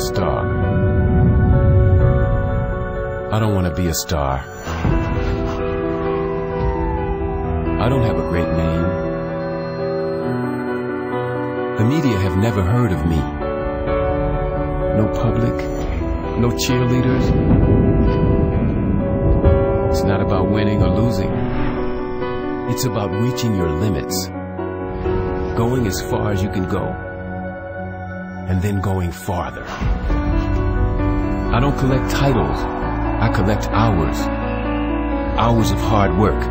star. I don't want to be a star. I don't have a great name. The media have never heard of me. No public, no cheerleaders. It's not about winning or losing. It's about reaching your limits. Going as far as you can go. And then going farther. I don't collect titles. I collect hours. Hours of hard work.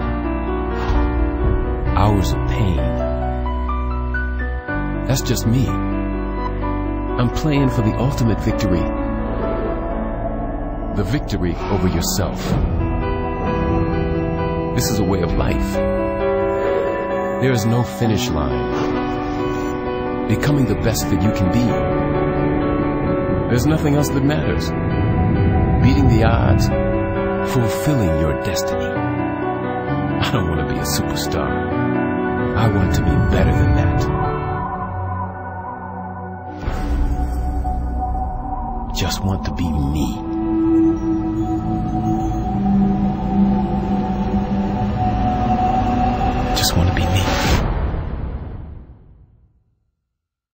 Hours of pain. That's just me. I'm playing for the ultimate victory. The victory over yourself. This is a way of life. There is no finish line becoming the best that you can be. There's nothing else that matters. Beating the odds, fulfilling your destiny. I don't want to be a superstar. I want to be better than that. Just want to be me. just want to be me.